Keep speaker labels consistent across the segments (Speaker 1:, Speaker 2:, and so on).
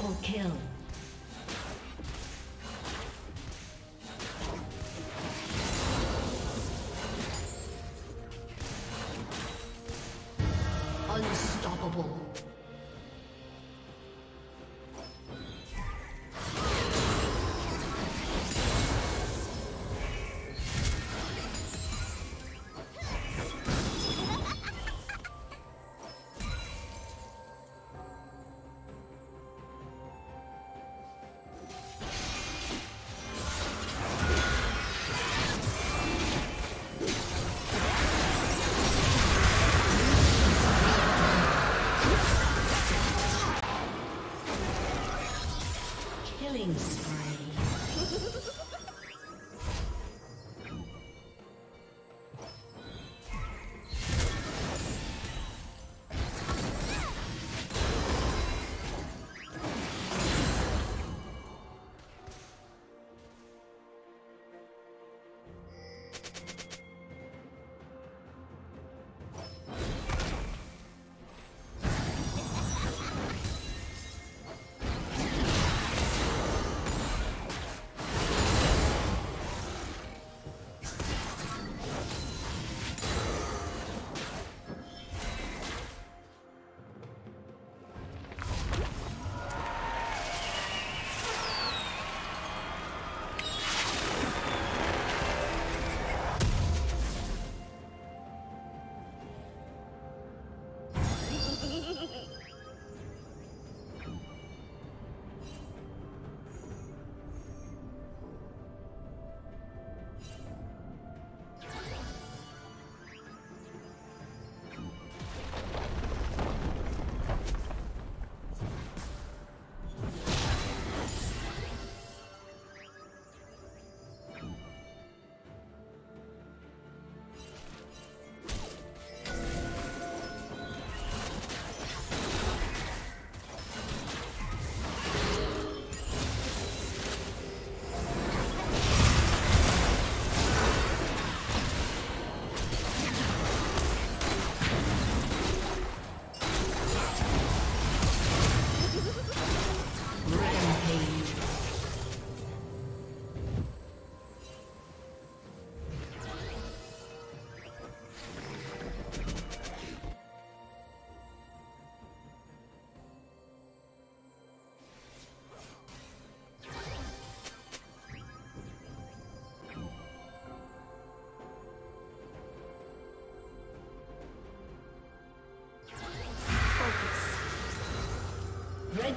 Speaker 1: Double kill.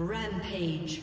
Speaker 2: Rampage.